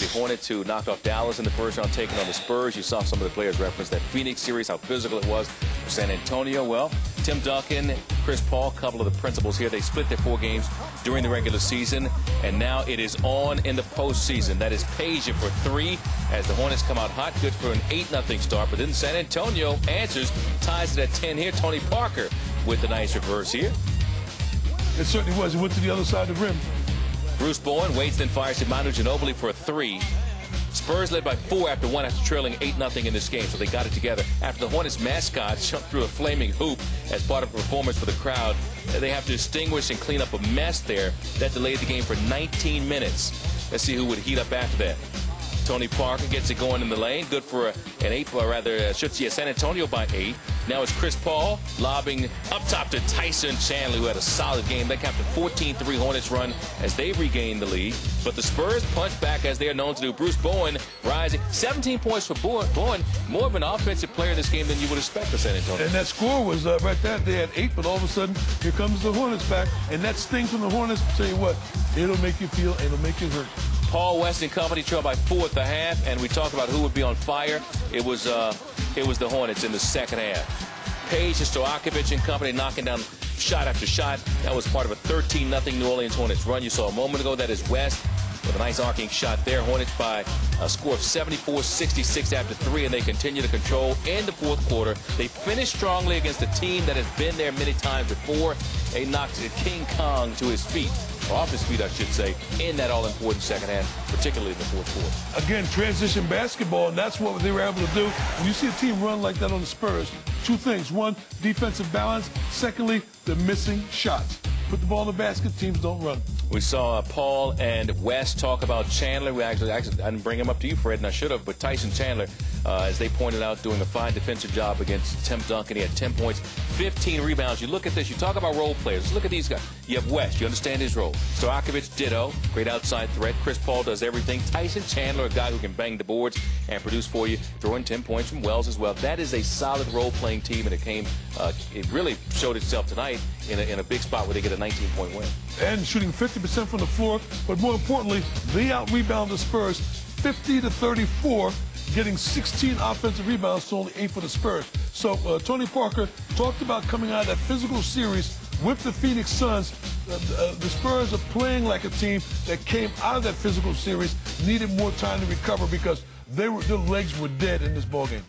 the Hornets who knocked off Dallas in the first round, taking on the Spurs. You saw some of the players reference that Phoenix series, how physical it was for San Antonio. Well, Tim Duncan, Chris Paul, a couple of the principals here. They split their four games during the regular season, and now it is on in the postseason. That is Peja for three as the Hornets come out hot, good for an 8-0 start. But then San Antonio answers, ties it at 10 here. Tony Parker with the nice reverse here. It certainly was. It went to the other side of the rim. Bruce Bowen waits, then fires to Manu Ginobili for a three. Spurs led by four after one after trailing 8-0 in this game, so they got it together. After the Hornets mascot jumped through a flaming hoop as part of a performance for the crowd, they have to extinguish and clean up a mess there that delayed the game for 19 minutes. Let's see who would heat up after that. Tony Parker gets it going in the lane. Good for an eight, or rather, uh, should see a San Antonio by eight. Now it's Chris Paul lobbing up top to Tyson Chandler, who had a solid game. They capped a 14-3 Hornets run as they regained the lead. But the Spurs punch back as they are known to do. Bruce Bowen rising 17 points for Bowen. More of an offensive player in this game than you would expect for San Antonio. And that score was uh, right there. They had eight, but all of a sudden, here comes the Hornets back. And that sting from the Hornets, tell you what, it'll make you feel, it'll make you hurt. Paul West and company trailed by four at the half, and we talked about who would be on fire. It was uh, it was the Hornets in the second half. Peja Stojakovic and company knocking down shot after shot. That was part of a 13-0 New Orleans Hornets run. You saw a moment ago. That is West with a nice arcing shot there. Hornets by a score of 74-66 after three, and they continue to control in the fourth quarter. They finished strongly against a team that has been there many times before. They knocked King Kong to his feet off his feet, I should say, in that all-important second half, particularly in the fourth quarter. Again, transition basketball, and that's what they were able to do. When you see a team run like that on the Spurs, two things. One, defensive balance. Secondly, the missing shots. Put the ball in the basket, teams don't run. We saw uh, Paul and West talk about Chandler. We actually, actually, I didn't bring him up to you, Fred, and I should have, but Tyson Chandler, uh, as they pointed out, doing a fine defensive job against Tim Duncan. He had 10 points, 15 rebounds. You look at this, you talk about role players. Look at these guys. You have West, you understand his role. Stojakovic, ditto, great outside threat. Chris Paul does everything. Tyson Chandler, a guy who can bang the boards and produce for you, throwing 10 points from Wells as well. That is a solid role-playing team, and it came, uh, it really showed itself tonight in a, in a big spot where they get a 19-point win. And shooting 50% from the floor, but more importantly, they out-rebound the Spurs 50 to 34, getting 16 offensive rebounds to only 8 for the Spurs. So uh, Tony Parker talked about coming out of that physical series with the Phoenix Suns. Uh, uh, the Spurs are playing like a team that came out of that physical series, needed more time to recover because they were, their legs were dead in this ballgame.